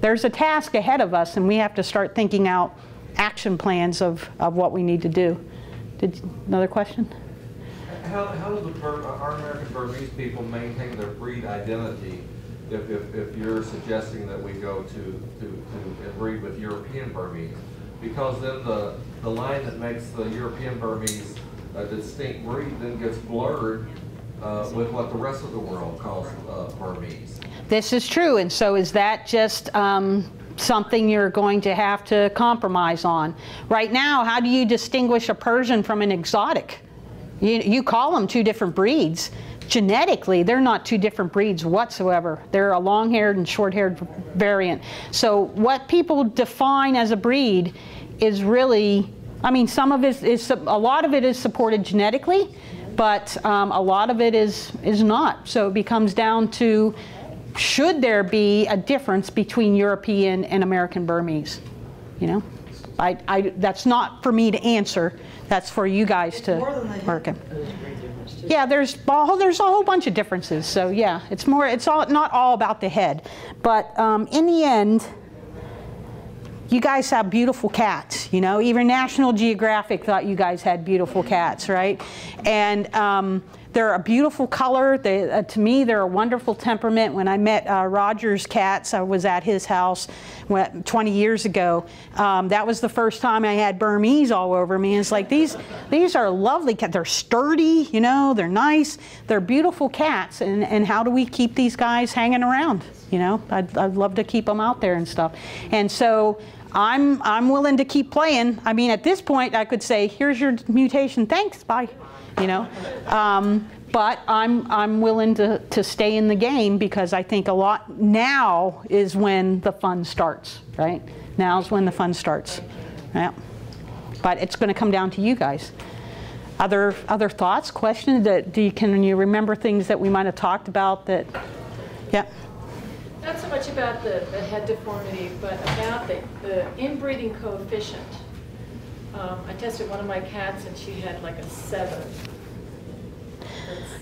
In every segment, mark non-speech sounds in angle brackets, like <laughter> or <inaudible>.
there's a task ahead of us, and we have to start thinking out action plans of, of what we need to do. Did, another question? How, how do the, our American Burmese people maintain their breed identity if, if, if you're suggesting that we go to, to, to breed with European Burmese? Because then the, the line that makes the European Burmese a distinct breed then gets blurred uh, with what the rest of the world calls uh, Burmese. This is true, and so is that just um, something you're going to have to compromise on? Right now, how do you distinguish a Persian from an exotic? You, you call them two different breeds. Genetically, they're not two different breeds whatsoever. They're a long-haired and short-haired variant. So what people define as a breed is really, I mean, some of it is, a lot of it is supported genetically, but um, a lot of it is, is not. So it becomes down to should there be a difference between European and American Burmese? You know, I, I, that's not for me to answer. That's for you guys to work in. Yeah, there's a, there's a whole bunch of differences. So yeah, it's more it's all not all about the head, but um, in the end, you guys have beautiful cats. You know, even National Geographic thought you guys had beautiful cats, right? And um, they're a beautiful color. They, uh, to me, they're a wonderful temperament. When I met uh, Roger's cats, I was at his house 20 years ago. Um, that was the first time I had Burmese all over me. It's like these, these are lovely cats. They're sturdy, you know, they're nice. They're beautiful cats. And, and how do we keep these guys hanging around? You know, I'd, I'd love to keep them out there and stuff. And so I'm, I'm willing to keep playing. I mean, at this point, I could say, here's your mutation, thanks, bye you know. Um, but I'm, I'm willing to, to stay in the game because I think a lot now is when the fun starts, right? Now's when the fun starts. Yeah. But it's going to come down to you guys. Other, other thoughts, questions? That, do you, can you remember things that we might have talked about that, yeah? Not so much about the, the head deformity, but about the, the inbreeding coefficient. Um, I tested one of my cats and she had like a seven.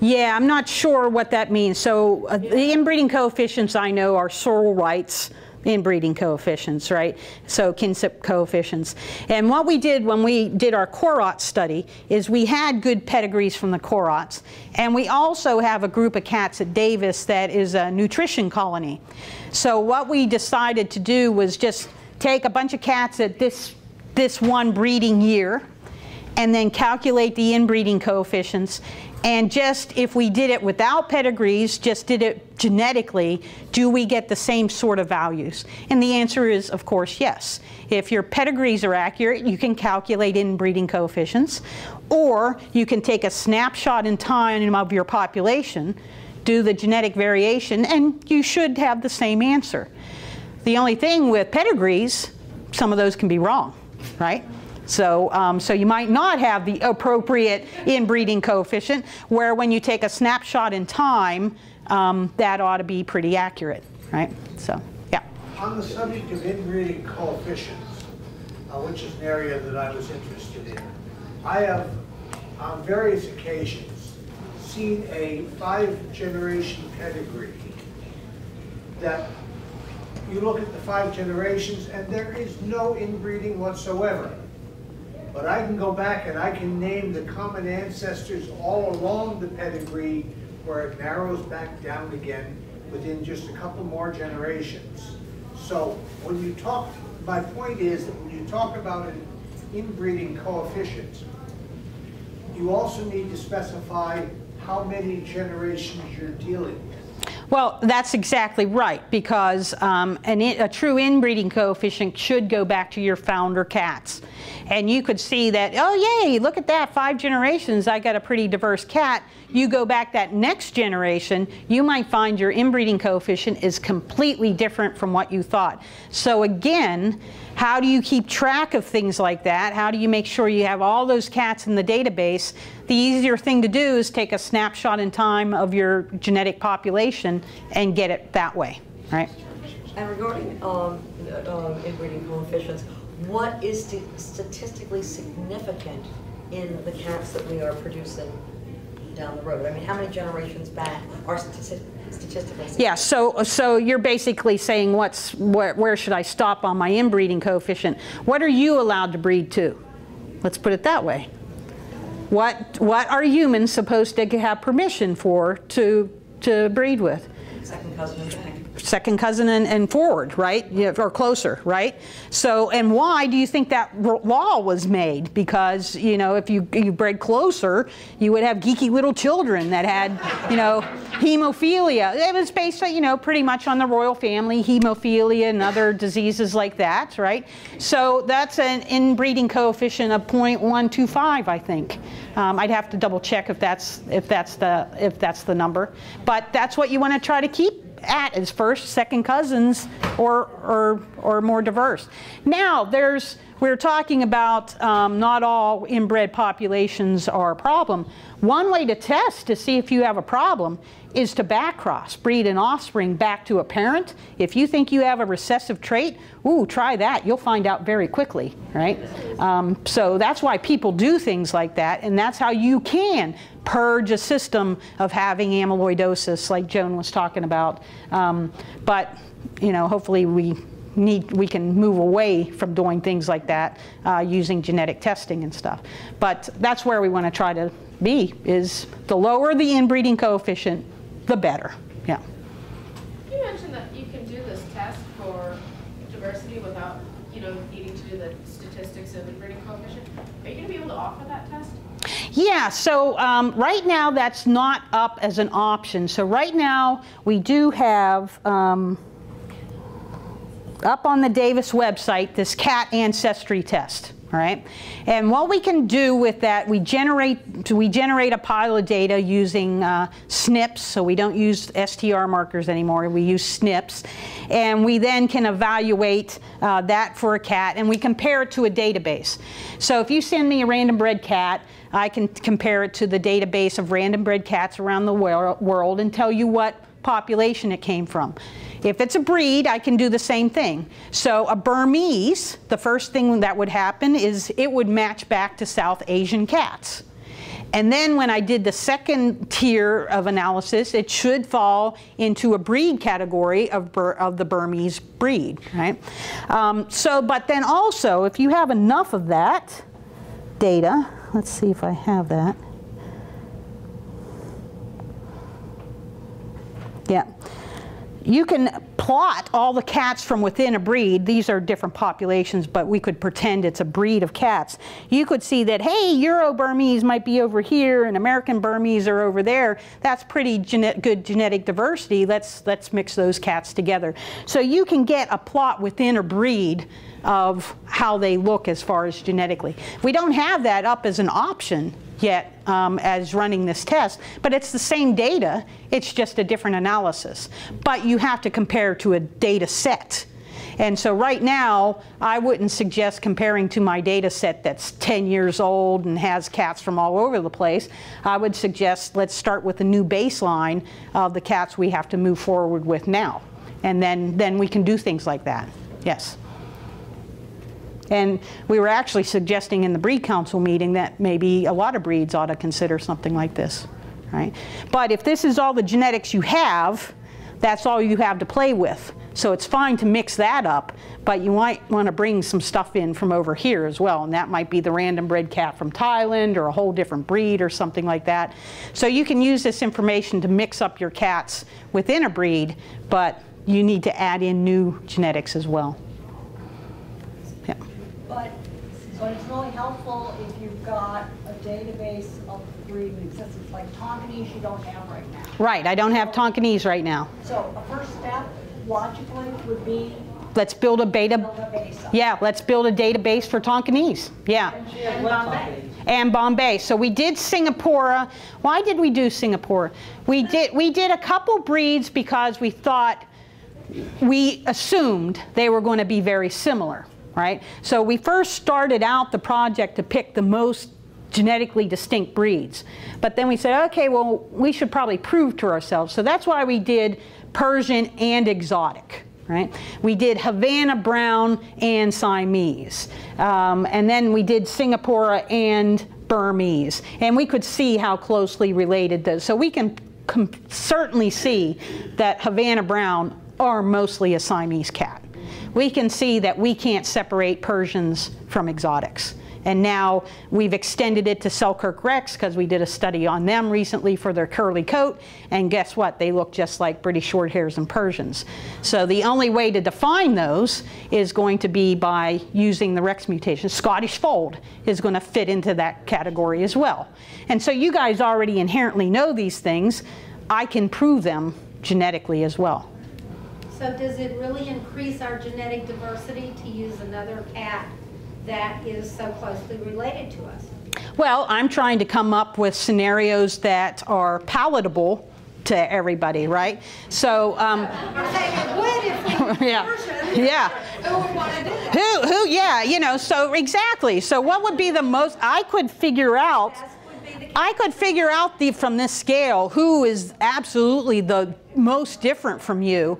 Yeah, I'm not sure what that means. So uh, the inbreeding coefficients I know are Sewall Wright's inbreeding coefficients, right? So kinship coefficients. And what we did when we did our Korat study is we had good pedigrees from the Korats. And we also have a group of cats at Davis that is a nutrition colony. So what we decided to do was just take a bunch of cats at this this one breeding year and then calculate the inbreeding coefficients. And just if we did it without pedigrees, just did it genetically, do we get the same sort of values? And the answer is, of course, yes. If your pedigrees are accurate, you can calculate inbreeding coefficients, or you can take a snapshot in time of your population, do the genetic variation, and you should have the same answer. The only thing with pedigrees, some of those can be wrong right? So, um, so you might not have the appropriate inbreeding coefficient, where when you take a snapshot in time, um, that ought to be pretty accurate, right? So, yeah. On the subject of inbreeding coefficients, uh, which is an area that I was interested in, I have, on various occasions, seen a five-generation pedigree that you look at the five generations and there is no inbreeding whatsoever. But I can go back and I can name the common ancestors all along the pedigree where it narrows back down again within just a couple more generations. So when you talk, my point is that when you talk about an inbreeding coefficient, you also need to specify how many generations you're dealing with. Well, that's exactly right, because um, an, a true inbreeding coefficient should go back to your founder cats. And you could see that, oh yay, look at that, five generations, I got a pretty diverse cat. You go back that next generation, you might find your inbreeding coefficient is completely different from what you thought. So again, how do you keep track of things like that? How do you make sure you have all those cats in the database? The easier thing to do is take a snapshot in time of your genetic population and get it that way, right? And regarding um, um, inbreeding coefficients, what is statistically significant in the cats that we are producing down the road? I mean, how many generations back are statistically statistically? Yeah, so, so you're basically saying what's, where, where should I stop on my inbreeding coefficient? What are you allowed to breed to? Let's put it that way. What, what are humans supposed to have permission for to, to breed with? Second cousin. Second cousin and, and forward, right? Yeah, or closer, right? So, and why do you think that law was made? Because, you know, if you, you bred closer, you would have geeky little children that had, you know, hemophilia. It was based, you know, pretty much on the royal family, hemophilia and other diseases like that, right? So that's an inbreeding coefficient of 0.125, I think. Um, I'd have to double check if that's if that's the if that's the number, but that's what you want to try to keep at is first, second cousins, or or or more diverse. Now there's we're talking about um, not all inbred populations are a problem. One way to test to see if you have a problem is to backcross, breed an offspring back to a parent. If you think you have a recessive trait, ooh, try that. You'll find out very quickly, right? Um, so that's why people do things like that, and that's how you can purge a system of having amyloidosis, like Joan was talking about. Um, but you know, hopefully we need we can move away from doing things like that uh, using genetic testing and stuff. But that's where we want to try to be. Is the lower the inbreeding coefficient, the better. Yeah. You mentioned that you can do this test for diversity without, you know, needing to do the statistics of inbreeding coefficient. Are you going to be able to offer that test? Yeah, so um, right now that's not up as an option. So right now we do have um, up on the Davis website this cat ancestry test. All right, and what we can do with that, we generate we generate a pile of data using uh, SNPs. So we don't use STR markers anymore. We use SNPs, and we then can evaluate uh, that for a cat, and we compare it to a database. So if you send me a random bred cat, I can compare it to the database of random bred cats around the world and tell you what population it came from. If it's a breed, I can do the same thing. So a Burmese, the first thing that would happen is it would match back to South Asian cats. And then when I did the second tier of analysis, it should fall into a breed category of, Bur of the Burmese breed, right? Um, so, but then also, if you have enough of that data, let's see if I have that. Yeah you can plot all the cats from within a breed. These are different populations, but we could pretend it's a breed of cats. You could see that, hey, Euro-Burmese might be over here and American Burmese are over there. That's pretty good genetic diversity. Let's, let's mix those cats together. So you can get a plot within a breed of how they look as far as genetically. We don't have that up as an option yet um, as running this test, but it's the same data, it's just a different analysis. But you have to compare to a data set. And so right now, I wouldn't suggest comparing to my data set that's 10 years old and has cats from all over the place. I would suggest let's start with a new baseline of the cats we have to move forward with now. And then, then we can do things like that. Yes. And we were actually suggesting in the breed council meeting that maybe a lot of breeds ought to consider something like this, right? But if this is all the genetics you have, that's all you have to play with. So it's fine to mix that up, but you might want to bring some stuff in from over here as well, and that might be the random bred cat from Thailand or a whole different breed or something like that. So you can use this information to mix up your cats within a breed, but you need to add in new genetics as well. But, but it's really helpful if you've got a database of the breed in existence, like Tonkinese you don't have right now. Right, I don't have Tonkinese right now. So a first step, logically, would be Let's build a beta. build. Yeah, let's build a database for Tonkinese. Yeah. And Bombay. And Bombay. So we did Singapore. Why did we do Singapore? We did we did a couple breeds because we thought we assumed they were going to be very similar, right? So we first started out the project to pick the most genetically distinct breeds. But then we said, okay, well, we should probably prove to ourselves. So that's why we did Persian and exotic. Right? We did Havana Brown and Siamese. Um, and then we did Singapore and Burmese. And we could see how closely related those. So we can certainly see that Havana Brown are mostly a Siamese cat. We can see that we can't separate Persians from exotics. And now we've extended it to Selkirk Rex because we did a study on them recently for their curly coat. And guess what? They look just like British Shorthairs and Persians. So the only way to define those is going to be by using the Rex mutation. Scottish Fold is going to fit into that category as well. And so you guys already inherently know these things. I can prove them genetically as well. So does it really increase our genetic diversity to use another cat that is so closely related to us? Well, I'm trying to come up with scenarios that are palatable to everybody, right? So, um, You're saying it would if we <laughs> yeah, yeah. who would want to do that? Who, who, yeah, you know, so exactly. So, what would be the most, I could figure out, Best would be the cat. I could figure out the, from this scale who is absolutely the most different from you.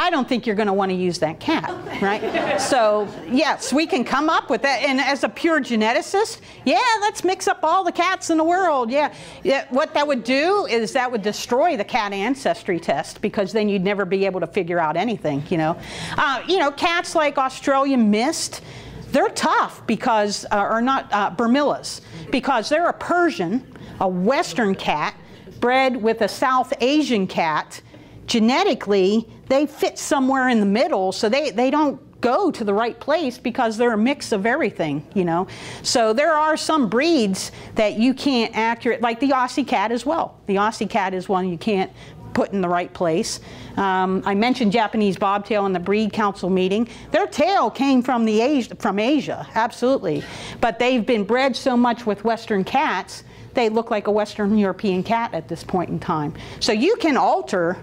I don't think you're going to want to use that cat, right? So, yes, we can come up with that. And as a pure geneticist, yeah, let's mix up all the cats in the world. Yeah. yeah. What that would do is that would destroy the cat ancestry test because then you'd never be able to figure out anything, you know. Uh, you know, cats like Australian mist, they're tough because, uh, or not, uh, Burmillas, because they're a Persian, a Western cat, bred with a South Asian cat. Genetically, they fit somewhere in the middle, so they, they don't go to the right place because they're a mix of everything, you know. So there are some breeds that you can't accurate, like the Ocicat as well. The Ocicat is one you can't put in the right place. Um, I mentioned Japanese bobtail in the breed council meeting. Their tail came from the Asia, from Asia, absolutely. But they've been bred so much with Western cats, they look like a Western European cat at this point in time. So you can alter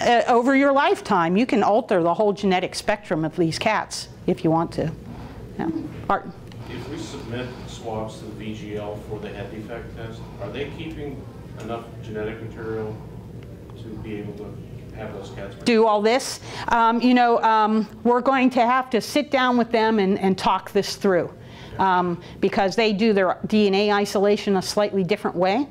uh, over your lifetime, you can alter the whole genetic spectrum of these cats if you want to. Yeah. Art. If we submit swabs to the VGL for the head defect test, are they keeping enough genetic material to be able to have those cats? do all this. Um, you know, um, we're going to have to sit down with them and, and talk this through um, because they do their DNA isolation a slightly different way.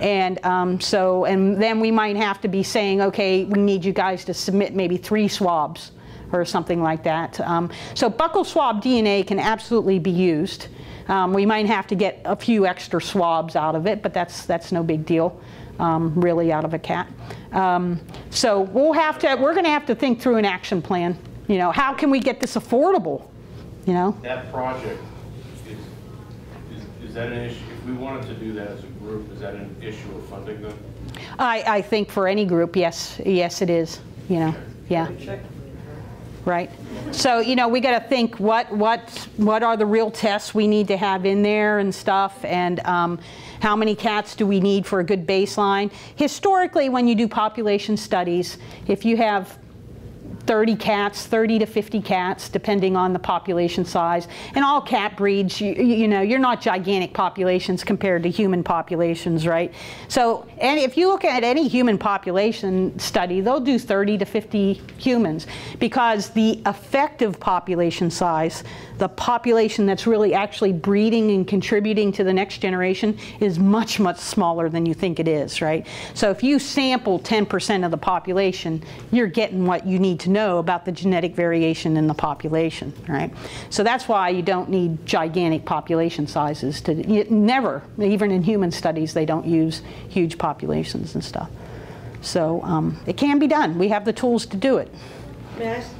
And um, so, and then we might have to be saying, okay, we need you guys to submit maybe three swabs or something like that. Um, so buccal swab DNA can absolutely be used. Um, we might have to get a few extra swabs out of it, but that's, that's no big deal, um, really, out of a cat. Um, so we'll have to, we're going to have to think through an action plan. You know, how can we get this affordable? You know? That project, is, is, is that an issue, if we wanted to do that as a group, is that an issue of funding them? I, I think for any group, yes, yes, it is. You know, yeah. Right. So you know, we got to think what what what are the real tests we need to have in there and stuff, and um, how many cats do we need for a good baseline? Historically, when you do population studies, if you have 30 cats, 30 to 50 cats, depending on the population size. And all cat breeds, you, you know, you're not gigantic populations compared to human populations, right? So, and if you look at any human population study, they'll do 30 to 50 humans because the effective population size, the population that's really actually breeding and contributing to the next generation, is much, much smaller than you think it is, right? So if you sample 10% of the population, you're getting what you need to know about the genetic variation in the population, right? So that's why you don't need gigantic population sizes to, never, even in human studies, they don't use huge populations and stuff. So um, it can be done. We have the tools to do it. May I ask